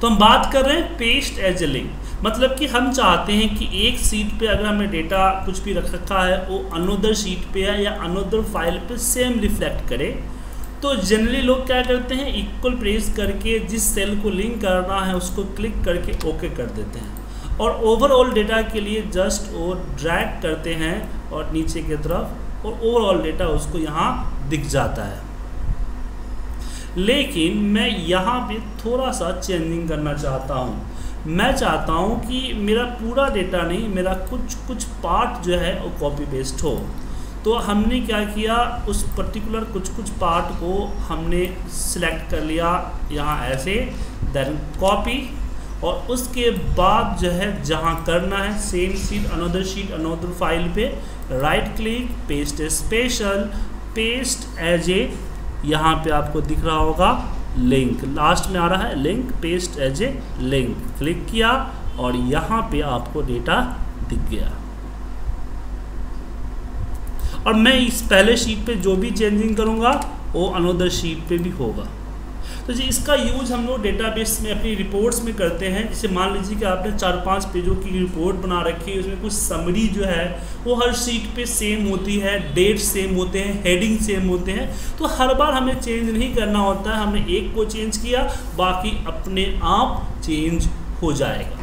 तो हम बात कर रहे हैं पेस्ट एज ए लिंक मतलब कि हम चाहते हैं कि एक सीट पे अगर हमें डेटा कुछ भी रख रखा है, वो अनोदर सीट पे है या अनोदर फ़ाइल पे सेम रिफ्लेक्ट करे तो जनरली लोग क्या करते हैं इक्वल प्रेस करके जिस सेल को लिंक करना है, उसको क्लिक करके ओके कर देते हैं। और ओवरऑल डेटा के लिए जस्ट वो ड्रैग करते हैं और नीचे की तरफ़ और ओवरऑल डेटा उसको यहाँ दिख जाता है। लेकिन मैं यहाँ पे थोड़ा सा चेंजिंग करना चाहता हूँ। मैं चाहता हूँ कि मेरा पूरा डेटा नहीं, मेरा कुछ कुछ पार्ट जो है वो कॉपी पेस्ट हो। तो हमने क्या किया, उस पर्टिकुलर कुछ कुछ पार्ट को हमने सिलेक्ट कर लिया यहाँ ऐसे देन कॉपी और उसके बाद जो है जहाँ करना है same sheet another sheet another file पे right click paste special paste as a यहाँ पे आपको दिख रहा होगा लिंक लास्ट में आ रहा है link paste as a link click किया और यहाँ पे आपको डेटा दिख गया। और मैं इस पहले शीट पे जो भी चेंजिंग करूँगा, वो अनोदर शीट पे भी होगा। तो जी, इसका यूज़ हम लोग डेटाबेस में अपनी रिपोर्ट्स में करते हैं। जैसे मान लीजिए कि आपने चार पाँच पेजों की रिपोर्ट बना रखी है, उसमें कुछ समरी जो है, वो हर सीट पे सेम होती है डेट सेम होते हैं हेडिंग सेम होते हैं। तो हर बार हमें चेंज नहीं करना होता है हमने एक को चेंज किया, बाकी अपने आप चेंज हो जाएगा।